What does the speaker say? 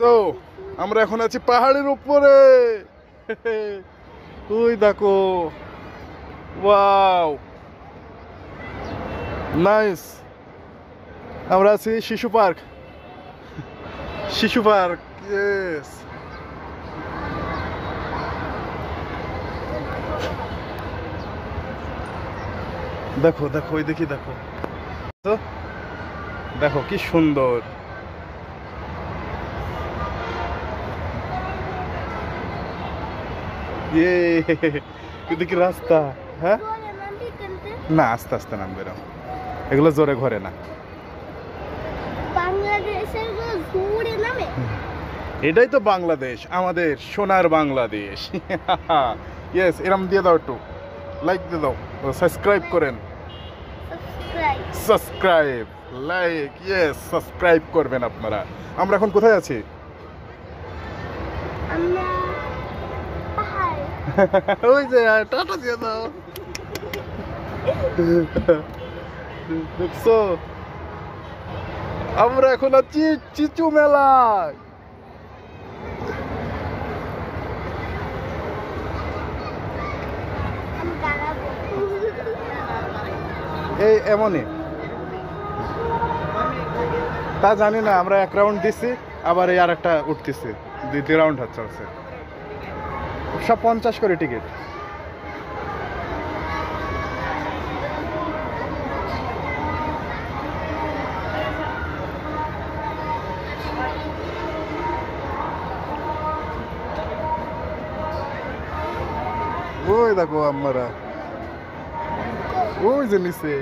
তো আমরা এখন আছি পাহাড়ের উপরে। ওই দেখো। ওয়াও নাইস আমরা আছি শিশু পার্ক। শিশু পার্ক ইয়েস দেখো দেখো, ওই দেখি। দেখো দেখো, কি সুন্দর। ইয়ে এদিকে রাস্তা হ্যাঁ? না আস্তে আস্তে নামবে এরম। এগুলো জোরে ঘরে না। এটাই তো বাংলাদেশ আমাদের সোনার বাংলাদেশ। ইয়েস এরম দিয়ে দাও একটু। লাইক দিয়ে দাও সাবস্ক্রাইব করেন। সাবস্ক্রাইব লাইক ইয়েস সাবস্ক্রাইব করবেন আপনারা। আমরা এখন কোথায় আছি? আমরা ওই যে টাটা দিয়ে দাও। দেখছ? আমরা এখন আছি চিচু মেলায়। এই, এমনই। তা জানি না, আমরা এক রাউন্ড দিছি, আবার এই আর একটা উঠতেছি। দ্বিতীয় রাউন্ড হচ্ছে। সব পঞ্চাশ করে টিকিট ওই দেখো আমরা ওই যে নিচে।